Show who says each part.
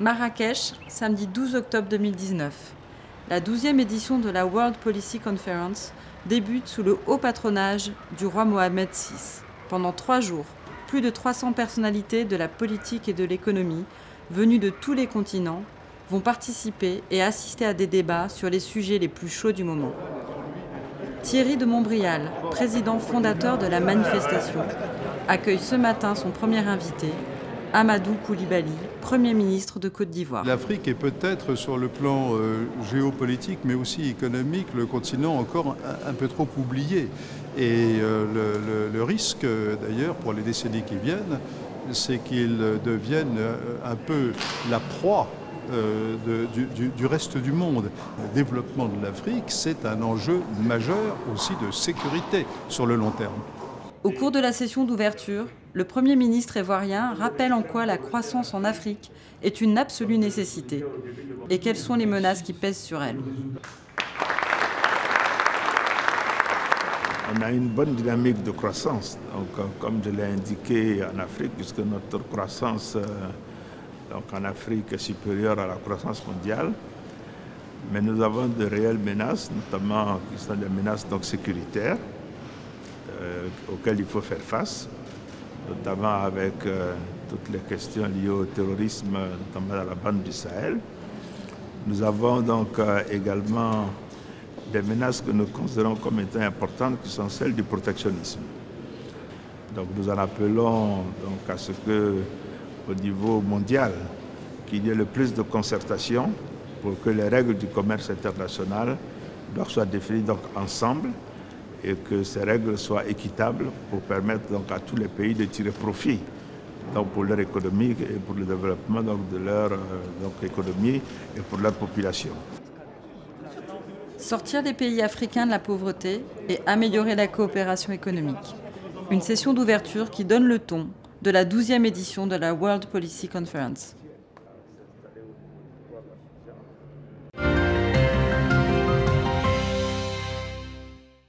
Speaker 1: Marrakech, samedi 12 octobre 2019. La 12e édition de la World Policy Conference débute sous le haut patronage du roi Mohamed VI. Pendant trois jours, plus de 300 personnalités de la politique et de l'économie, venues de tous les continents, vont participer et assister à des débats sur les sujets les plus chauds du moment. Thierry de Montbrial, président fondateur de la manifestation, accueille ce matin son premier invité, Amadou Koulibaly, Premier ministre de Côte d'Ivoire.
Speaker 2: L'Afrique est peut-être sur le plan euh, géopolitique mais aussi économique le continent encore un, peu trop oublié. Et euh, le, risque d'ailleurs pour les décennies qui viennent, c'est qu'il devienne euh, un peu la proie du, du, reste du monde. Le développement de l'Afrique, c'est un enjeu majeur aussi de sécurité sur le long terme.
Speaker 1: Au cours de la session d'ouverture, le Premier ministre ivoirien rappelle en quoi la croissance en Afrique est une absolue nécessité et quelles sont les menaces qui pèsent sur elle.
Speaker 3: On a une bonne dynamique de croissance, donc, euh, comme je l'ai indiqué en Afrique, puisque notre croissance euh, donc en Afrique est supérieure à la croissance mondiale. Mais nous avons de réelles menaces, notamment qui sont des menaces donc, sécuritaires. Euh, auxquelles il faut faire face, notamment avec euh, toutes les questions liées au terrorisme, notamment dans la bande du Sahel. Nous avons donc euh, également des menaces que nous considérons comme étant importantes, qui sont celles du protectionnisme. Donc nous en appelons donc à ce que, au niveau mondial, qu'il y ait le plus de concertation pour que les règles du commerce international soient définies donc ensemble et que ces règles soient équitables pour permettre donc à tous les pays de tirer profit donc pour leur économie et pour le développement donc de leur euh, donc économie et pour leur population.
Speaker 1: Sortir les pays africains de la pauvreté et améliorer la coopération économique. Une session d'ouverture qui donne le ton de la 12e édition de la World Policy Conference.